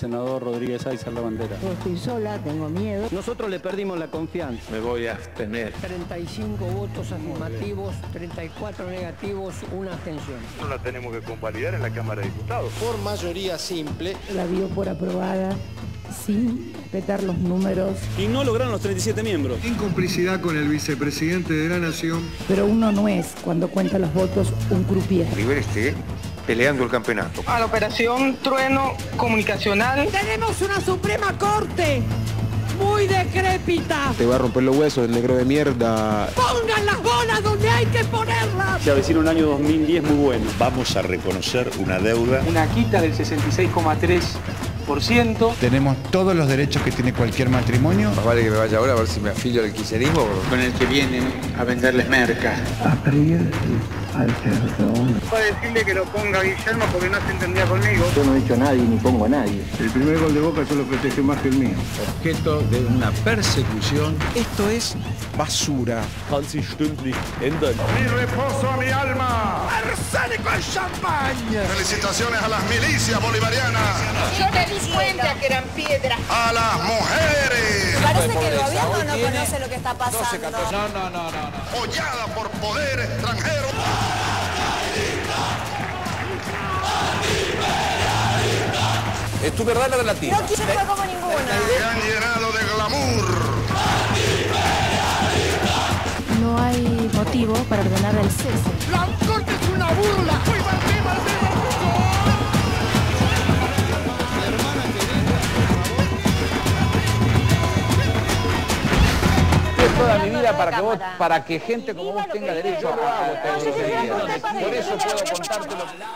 senador Rodríguez Aiza la bandera. Yo estoy sola, tengo miedo. Nosotros le perdimos la confianza. Me voy a abstener. 35 votos afirmativos, 34 negativos, una abstención. No la tenemos que convalidar en la Cámara de Diputados. Por mayoría simple. La dio por aprobada sin respetar los números. Y no lograron los 37 miembros. En complicidad con el vicepresidente de la Nación. Pero uno no es, cuando cuenta los votos, un croupier. River esté peleando el campeonato. A la operación Trueno Comunicacional. Tenemos una Suprema Corte muy decrépita. Te va a romper los huesos, el negro de mierda. Pongan las bolas donde hay que ponerlas. Se avecina un año 2010 muy bueno. Vamos a reconocer una deuda. Una quita del 66,3%. Tenemos todos los derechos que tiene cualquier matrimonio. Más vale que me vaya ahora a ver si me afilio al kirchnerismo. Con el que vienen a venderles merca. Para decirle que lo ponga Guillermo porque no se entendía conmigo. Yo no he dicho a nadie ni pongo a nadie. El primer gol de Boca yo lo festejé más que el mío. Objeto de una persecución. Esto es basura. Kann sich ändern. Mi reposo a mi alma. ¡Arsénico el champaña! Felicitaciones a las milicias bolivarianas. Yo me di cuenta que eran piedras. A las mujeres. Parece que el gobierno no conoce lo que está pasando. No, no, no, no. no. Hollada por poder extranjero. ¿Es tu verdad la relativa? No quiero jugar como ninguna. Se han llenado de glamour. No hay motivo para ordenar el cese. ¡La burla! ¡Uy, Martín, Martín, toda mi vida para que vos, para que gente como vos tenga derecho a votar. Por eso puedo contarte lo que...